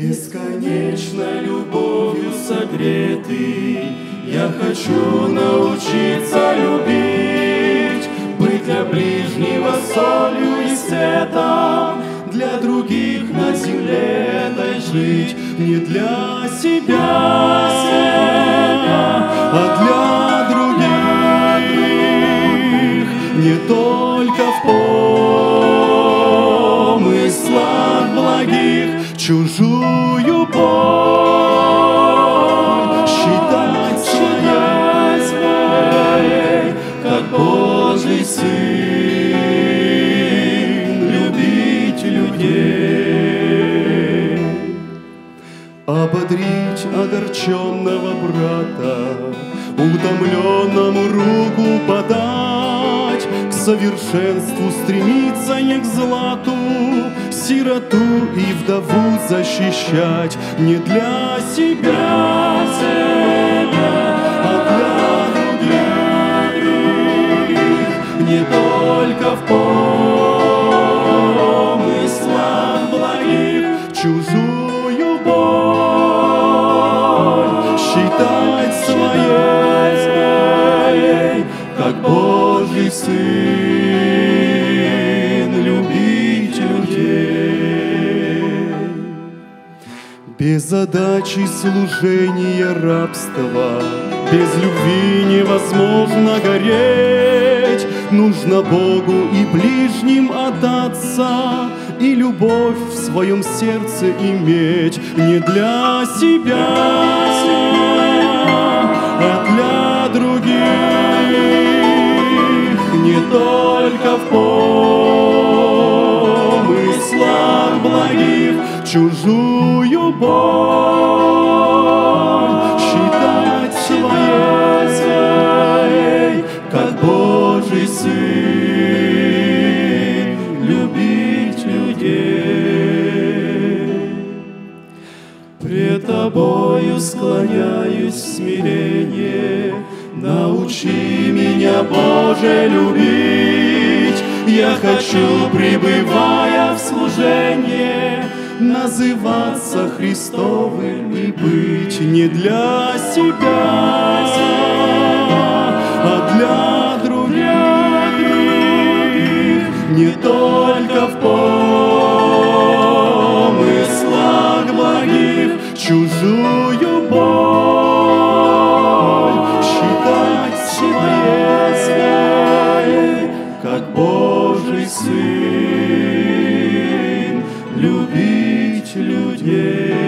Бесконечной любовью согретый, Я хочу научиться любить, Быть для ближнего солью и светом, Для других на земле этой жить, Не для себя, а для других, Не только в помыслах благих, чужую боль. Считать своей, как Божий Сын, любить людей. Ободрить огорченного брата, утомленному руку подать, к совершенству стремиться не к злату, сироту и вдову защищать. Не для себя, а для других, не только в помыслах благих. Чужую боль считать своей, как Божий Сын, Без задачи служения рабства, без любви невозможно гореть. Нужно Богу и ближним отдаться, и любовь в своем сердце иметь не для себя, а для других, не только в помыслах благих, чужую боль считать своей, как Божий Сын, любить людей. Пред Тобою склоняюсь в смирение, Научи меня, Боже, любить. Я хочу, пребывая в служении, называться Христовым и быть не для себя, а для других, не только в помыслах благих чужую боль считать своей, как Божий Сын любить людей.